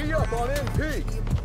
Up on MP!